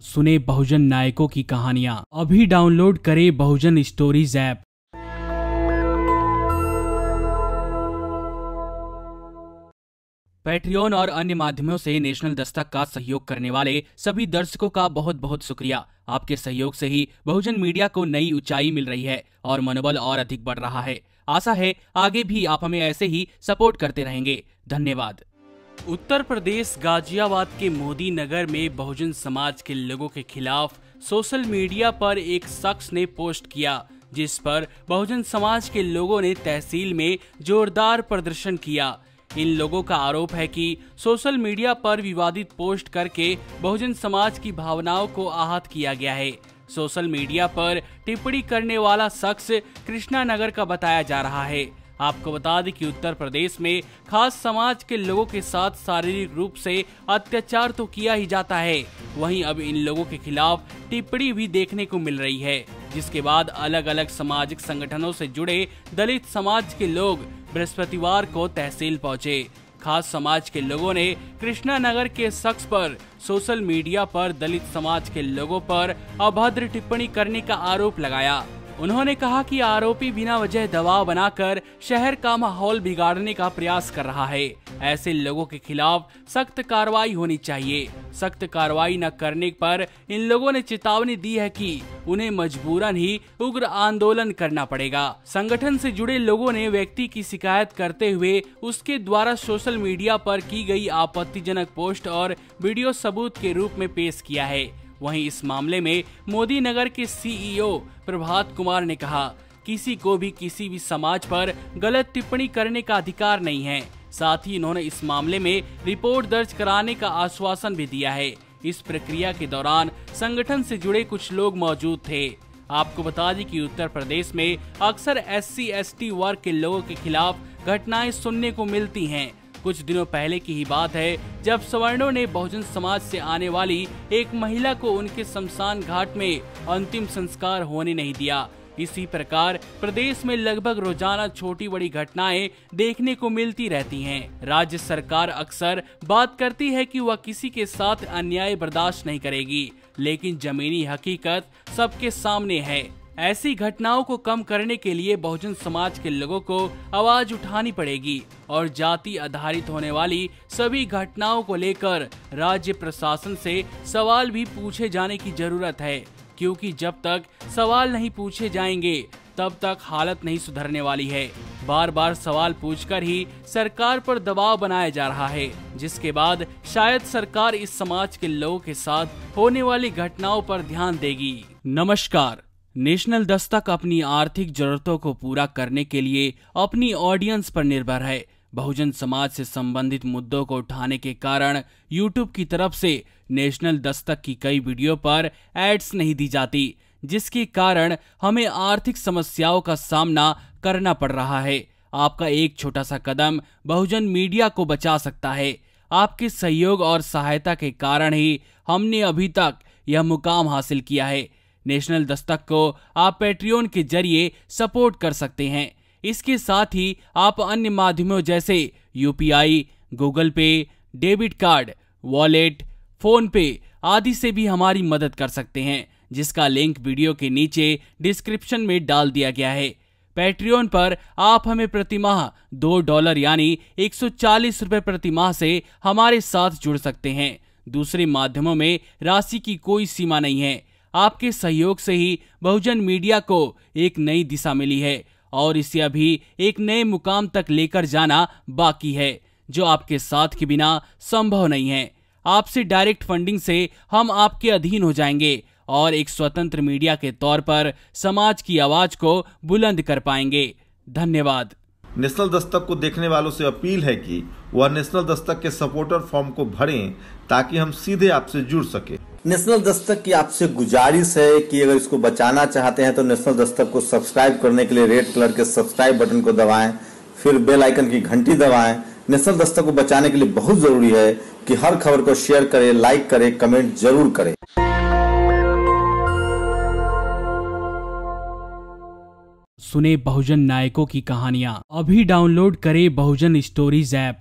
सुने बहुजन नायकों की कहानियाँ। अभी डाउनलोड करें बहुजन स्टोरीज ऐप। पैट्रियन और अन्य माध्यमों से नेशनल दस्तक का सहयोग करने वाले सभी दर्शकों का बहुत बहुत शुक्रिया। आपके सहयोग से ही बहुजन मीडिया को नई ऊंचाई मिल रही है और मनोबल और अधिक बढ़ रहा है। आशा है आगे भी आप हमें ऐसे ही सपोर्ट करते रहेंगे। धन्यवाद। उत्तर प्रदेश गाजियाबाद के मोदी नगर में बहुजन समाज के लोगों के खिलाफ सोशल मीडिया पर एक शख्स ने पोस्ट किया, जिस पर बहुजन समाज के लोगों ने तहसील में जोरदार प्रदर्शन किया। इन लोगों का आरोप है कि सोशल मीडिया पर विवादित पोस्ट करके बहुजन समाज की भावनाओं को आहत किया गया है। सोशल मीडिया पर टिप्पणी करने वाला शख्स कृष्णा नगर का बताया जा रहा है। आपको बता दें कि उत्तर प्रदेश में खास समाज के लोगों के साथ शारीरिक रूप से अत्याचार तो किया ही जाता है। वहीं अब इन लोगों के खिलाफ टिप्पणी भी देखने को मिल रही है, जिसके बाद अलग अलग सामाजिक संगठनों से जुड़े दलित समाज के लोग बृहस्पतिवार को तहसील पहुँचे। खास समाज के लोगों ने कृष्णा नगर के शख्स पर सोशल मीडिया पर दलित समाज के लोगों पर अभद्र टिप्पणी करने का आरोप लगाया। उन्होंने कहा कि आरोपी बिना वजह दबाव बनाकर शहर का माहौल बिगाड़ने का प्रयास कर रहा है। ऐसे लोगों के खिलाफ सख्त कार्रवाई होनी चाहिए। सख्त कार्रवाई न करने पर इन लोगों ने चेतावनी दी है कि उन्हें मजबूरन ही उग्र आंदोलन करना पड़ेगा। संगठन से जुड़े लोगों ने व्यक्ति की शिकायत करते हुए उसके द्वारा सोशल मीडिया पर की गई आपत्तिजनक पोस्ट और वीडियो सबूत के रूप में पेश किया है। वहीं इस मामले में मोदी नगर के सीईओ प्रभात कुमार ने कहा, किसी को भी किसी भी समाज पर गलत टिप्पणी करने का अधिकार नहीं है। साथ ही इन्होंने इस मामले में रिपोर्ट दर्ज कराने का आश्वासन भी दिया है। इस प्रक्रिया के दौरान संगठन से जुड़े कुछ लोग मौजूद थे। आपको बता दें कि उत्तर प्रदेश में अक्सर एस सी वर्ग के लोगों के खिलाफ घटनाएँ सुनने को मिलती हैं। कुछ दिनों पहले की ही बात है, जब सवर्णों ने बहुजन समाज से आने वाली एक महिला को उनके शमशान घाट में अंतिम संस्कार होने नहीं दिया इसी प्रकार, प्रदेश में लगभग रोज़ाना छोटी बड़ी घटनाएँ देखने को मिलती रहती हैं। राज्य सरकार अक्सर बात करती है कि वह किसी के साथ अन्याय बर्दाश्त नहीं करेगी, लेकिन जमीनी हकीकत सबके सामने है ऐसी घटनाओं को कम करने के लिए बहुजन समाज के लोगों को आवाज़ उठानी पड़ेगी और जाति आधारित होने वाली सभी घटनाओं को लेकर राज्य प्रशासन से सवाल भी पूछे जाने की ज़रूरत है, क्योंकि जब तक सवाल नहीं पूछे जाएँगे, तब तक हालत नहीं सुधरने वाली है। बार बार सवाल पूछकर ही सरकार पर दबाव बनाया जा रहा है, जिसके बाद शायद सरकार इस समाज के लोगों के साथ होने वाली घटनाओं पर ध्यान देगी। नमस्कार। नेशनल दस्तक अपनी आर्थिक जरूरतों को पूरा करने के लिए अपनी ऑडियंस पर निर्भर है। बहुजन समाज से संबंधित मुद्दों को उठाने के कारण यूट्यूब की तरफ़ से नेशनल दस्तक की कई वीडियो पर एड्स नहीं दी जाती, जिसके कारण हमें आर्थिक समस्याओं का सामना करना पड़ रहा है। आपका एक छोटा सा कदम बहुजन मीडिया को बचा सकता है। आपके सहयोग और सहायता के कारण ही हमने अभी तक यह मुकाम हासिल किया है। नेशनल दस्तक को आप पेट्रियोन के ज़रिए सपोर्ट कर सकते हैं। इसके साथ ही आप अन्य माध्यमों जैसे UPI Google Pay debit card, wallet, PhonePe आदि से भी हमारी मदद कर सकते हैं, जिसका लिंक वीडियो के नीचे डिस्क्रिप्शन में डाल दिया गया है। पैट्रियन पर आप हमें प्रति माह दो डॉलर यानी एक सौ प्रति माह से हमारे साथ जुड़ सकते हैं। दूसरे माध्यमों में राशि की कोई सीमा नहीं है। आपके सहयोग से ही बहुजन मीडिया को एक नई दिशा मिली है और इसे अभी एक नए मुकाम तक लेकर जाना बाकी है, जो आपके साथ के बिना संभव नहीं है। आपसे डायरेक्ट फंडिंग से हम आपके अधीन हो जाएँगे और एक स्वतंत्र मीडिया के तौर पर समाज की आवाज़ को बुलंद कर पाएँगे। धन्यवाद। नेशनल दस्तक को देखने वालों से अपील है कि वह नेशनल दस्तक के सपोर्टर फॉर्म को भरें ताकि हम सीधे आपसे जुड़ सके। नेशनल दस्तक की आपसे गुजारिश है कि अगर इसको बचाना चाहते हैं तो नेशनल दस्तक को सब्सक्राइब करने के लिए रेड कलर के सब्सक्राइब बटन को दबाएँ, फिर बेल आइकन की घंटी दबाएँ। नेशनल दस्तक को बचाने के लिए बहुत ज़रूरी है कि हर खबर को शेयर करें, लाइक करें, कमेंट ज़रूर करें। सुने बहुजन नायकों की कहानियाँ। अभी डाउनलोड करें बहुजन स्टोरीज ऐप।